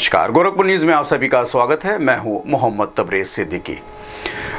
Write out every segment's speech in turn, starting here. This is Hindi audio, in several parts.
नमस्कार। गोरखपुर न्यूज़ में आप सभी का स्वागत है। मैं हूँ मोहम्मद तबरेज सिद्दीकी।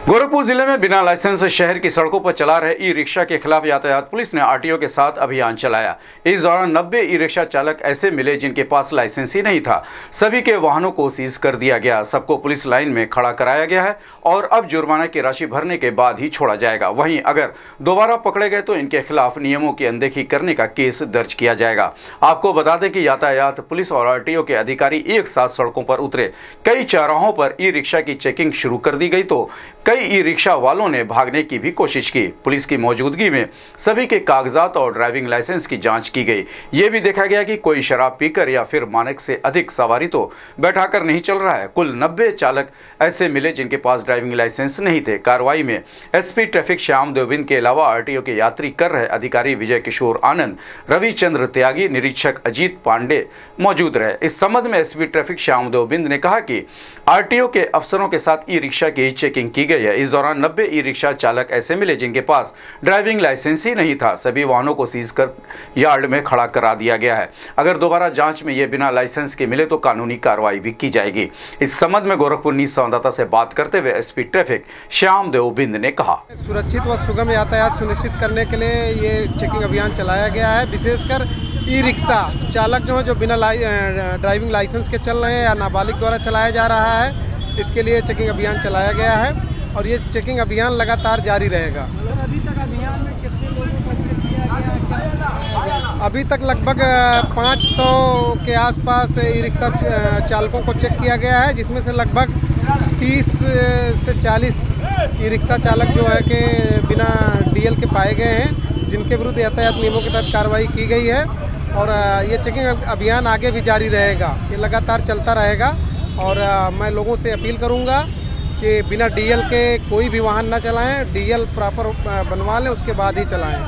गोरखपुर ज़िले में बिना लाइसेंस शहर की सड़कों पर चला रहे ई रिक्शा के खिलाफ यातायात पुलिस ने आरटीओ के साथ अभियान चलाया। इस दौरान 90 ई रिक्शा चालक ऐसे मिले जिनके पास लाइसेंस ही नहीं था। सभी के वाहनों को सीज कर दिया गया। सबको पुलिस लाइन में खड़ा कराया गया है और अब जुर्माना की राशि भरने के बाद ही छोड़ा जाएगा। वहीं अगर दोबारा पकड़े गए तो इनके खिलाफ नियमों की अनदेखी करने का केस दर्ज किया जाएगा। आपको बता दें कि यातायात पुलिस और आरटीओ के अधिकारी एक साथ सड़कों पर उतरे। कई चौराहों पर ई रिक्शा की चेकिंग शुरू कर दी गई तो कई ई रिक्शा वालों ने भागने की भी कोशिश की। पुलिस की मौजूदगी में सभी के कागजात और ड्राइविंग लाइसेंस की जाँच की गई। ये भी देखा गया कि कोई शराब पीकर या फिर मानक से अधिक सवारी तो बैठाकर नहीं चल रहा है। कुल 90 चालक ऐसे मिले जिनके पास ड्राइविंग लाइसेंस नहीं थे। कार्रवाई में एसपी ट्रैफ़िक श्याम देवबिंद के अलावा आरटीओ के यात्री कर रहे अधिकारी विजय किशोर आनंद, रविचंद्र त्यागी, निरीक्षक अजीत पांडे मौजूद रहे। इस संबंध में एसपी ट्रैफ़िक श्याम देवबिंद ने कहा कि आरटीओ के अफसरों के साथ ई रिक्शा की चेकिंग की गई है। इस दौरान 90 ई रिक्शा चालक ऐसे मिले जिनके पास ड्राइविंग लाइसेंस ही नहीं था। सभी वाहनों को सीज कर यार्ड में खड़ा करा दिया गया है। अगर दोबारा जाँच में ये बिना लाइसेंस के मिले तो कानूनी कार्रवाई भी की जाएगी। इस संबंध में गोरखपुर न्यूज़ संवाददाता से बात करते हुए एसपी ट्रैफ़िक श्याम देव बिंद ने कहा। सुरक्षित व सुगम यातायात सुनिश्चित करने के लिए ये चेकिंग अभियान चलाया गया है। विशेषकर ई रिक्शा चालक जो है जो बिना लाई, ड्राइविंग लाइसेंस के चल रहे हैं या नाबालिग द्वारा चलाया जा रहा है इसके लिए चेकिंग अभियान चलाया गया है। और ये चेकिंग अभियान लगातार जारी रहेगा। अभी तक अभियान में कितने लोगों चेक किया गया अभी तक लगभग 500 के आसपास ई रिक्शा चालकों को चेक किया गया है, जिसमें से लगभग 30 से 40 ई रिक्शा चालक जो है कि बिना डीएल के पाए गए हैं, जिनके विरुद्ध यातायात नियमों के तहत कार्रवाई की गई है। और ये चेकिंग अभियान आगे भी जारी रहेगा, ये लगातार चलता रहेगा। और मैं लोगों से अपील करूँगा कि बिना डीएल के कोई भी वाहन ना चलाएँ डीएल प्रॉपर बनवा लें, उसके बाद ही चलाएँ।